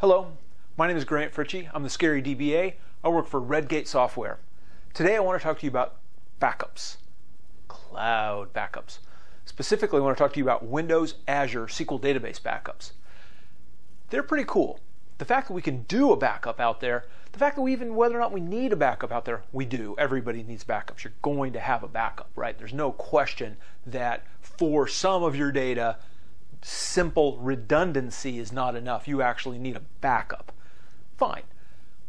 Hello, my name is Grant Fritchey. I'm the Scary DBA. I work for Redgate Software. Today I want to talk to you about backups, cloud backups. Specifically, I want to talk to you about Windows Azure SQL database backups. They're pretty cool. The fact that we can do a backup out there, the fact that we even, whether or not we need a backup out there, we do. Everybody needs backups. You're going to have a backup, right? There's no question that for some of your data, simple redundancy is not enough. You actually need a backup. Fine.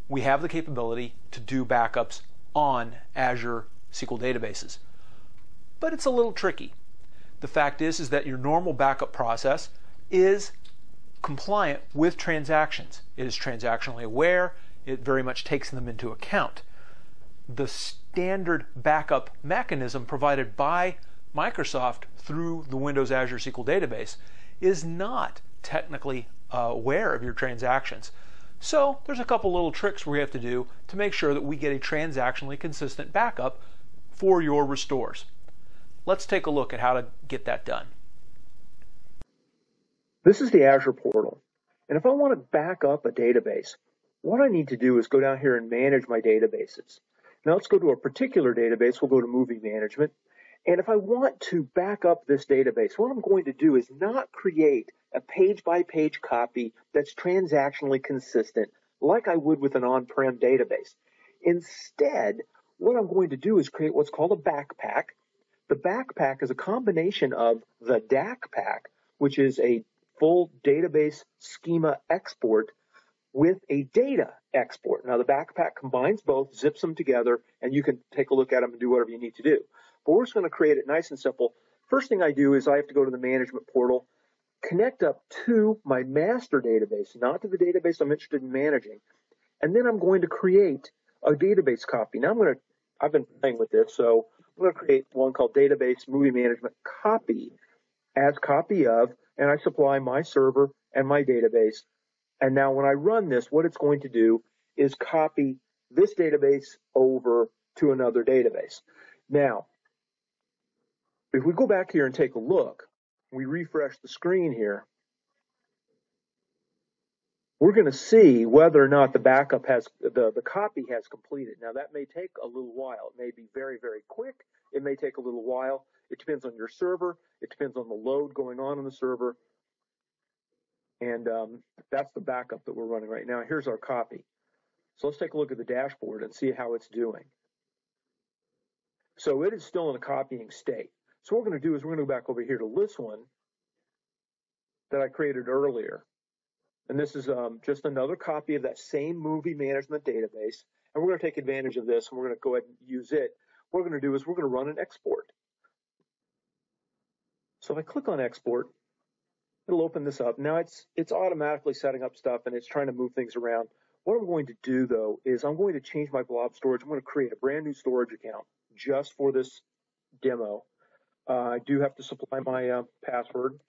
We have the capability to do backups on Azure SQL databases. But it's a little tricky. The fact is is that your normal backup process is compliant with transactions. It is transactionally aware. It very much takes them into account. The standard backup mechanism provided by Microsoft through the Windows Azure SQL database is not technically aware of your transactions. So there's a couple little tricks we have to do to make sure that we get a transactionally consistent backup for your restores. Let's take a look at how to get that done. This is the Azure portal. And if I want to back up a database, what I need to do is go down here and manage my databases. Now let's go to a particular database. We'll go to movie management. And if I want to back up this database, what I'm going to do is not create a page by page copy that's transactionally consistent like I would with an on-prem database. Instead, what I'm going to do is create what's called a BACPAC. The BACPAC is a combination of the DACPAC, which is a full database schema export with a data export. Now the BACPAC combines both, zips them together, and you can take a look at them and do whatever you need to do. We're just going to create it nice and simple. First thing I do is I have to go to the management portal, connect up to my master database, not to the database I'm interested in managing. And then I'm going to create a database copy. Now I'm going to, I've been playing with this, so I'm going to create one called database movie management copy as copy of, and I supply my server and my database. And now when I run this, what it's going to do is copy this database over to another database. Now, if we go back here and take a look, we refresh the screen here, we're going to see whether or not the backup has, the, the copy has completed. Now that may take a little while. It may be very, very quick. It may take a little while. It depends on your server. It depends on the load going on in the server. And um, that's the backup that we're running right now. Here's our copy. So let's take a look at the dashboard and see how it's doing. So it is still in a copying state. So what we're going to do is we're going to go back over here to this one that I created earlier. And this is um, just another copy of that same movie management database. And we're going to take advantage of this and we're going to go ahead and use it. What we're going to do is we're going to run an export. So if I click on export, it'll open this up. Now it's it's automatically setting up stuff and it's trying to move things around. What I'm going to do though is I'm going to change my blob storage. I'm going to create a brand new storage account just for this demo. Uh, I do have to supply my uh, password,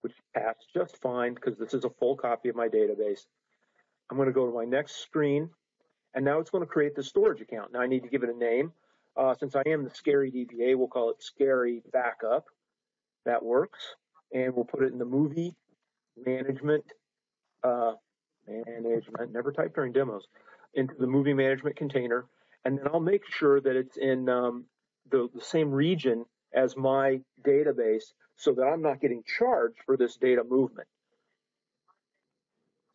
which passed just fine because this is a full copy of my database. I'm going to go to my next screen, and now it's going to create the storage account. Now I need to give it a name. Uh, since I am the Scary DBA, we'll call it Scary Backup. That works. And we'll put it in the movie management, uh, management, never type during demos, into the movie management container and then I'll make sure that it's in um, the, the same region as my database so that I'm not getting charged for this data movement.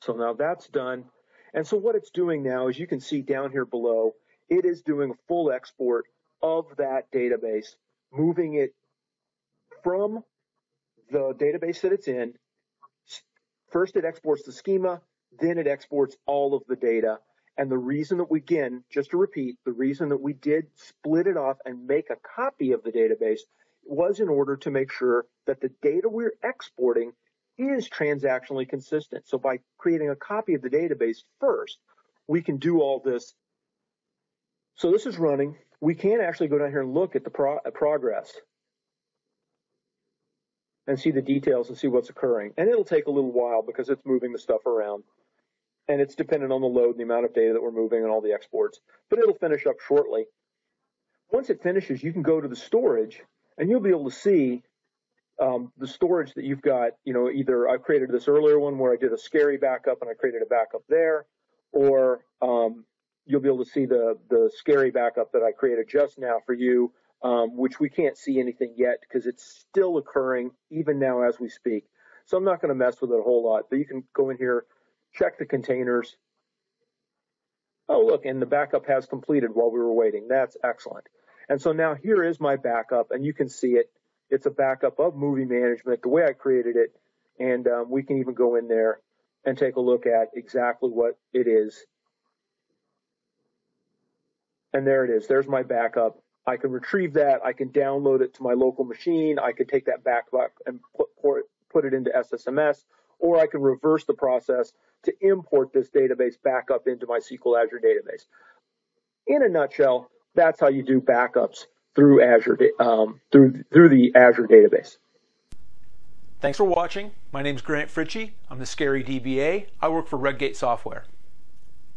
So now that's done. And so what it's doing now, as you can see down here below, it is doing a full export of that database, moving it from the database that it's in. First, it exports the schema, then it exports all of the data, and the reason that we, again, just to repeat, the reason that we did split it off and make a copy of the database was in order to make sure that the data we're exporting is transactionally consistent. So by creating a copy of the database first, we can do all this. So this is running. We can actually go down here and look at the pro uh, progress and see the details and see what's occurring. And it'll take a little while because it's moving the stuff around and it's dependent on the load and the amount of data that we're moving and all the exports, but it'll finish up shortly. Once it finishes, you can go to the storage and you'll be able to see um, the storage that you've got, you know, either I created this earlier one where I did a scary backup and I created a backup there, or um, you'll be able to see the the scary backup that I created just now for you, um, which we can't see anything yet because it's still occurring even now as we speak. So I'm not going to mess with it a whole lot, but you can go in here, check the containers. Oh, look, and the backup has completed while we were waiting. That's excellent. And so now here is my backup, and you can see it. It's a backup of movie management, the way I created it, and um, we can even go in there and take a look at exactly what it is. And there it is. There's my backup. I can retrieve that. I can download it to my local machine. I can take that backup and put, put it into SSMS, or I can reverse the process to import this database back up into my SQL Azure database. In a nutshell, that's how you do backups through Azure um, through through the Azure database. Thanks for watching. My name is Grant Fritchey. I'm the Scary DBA. I work for Redgate Software.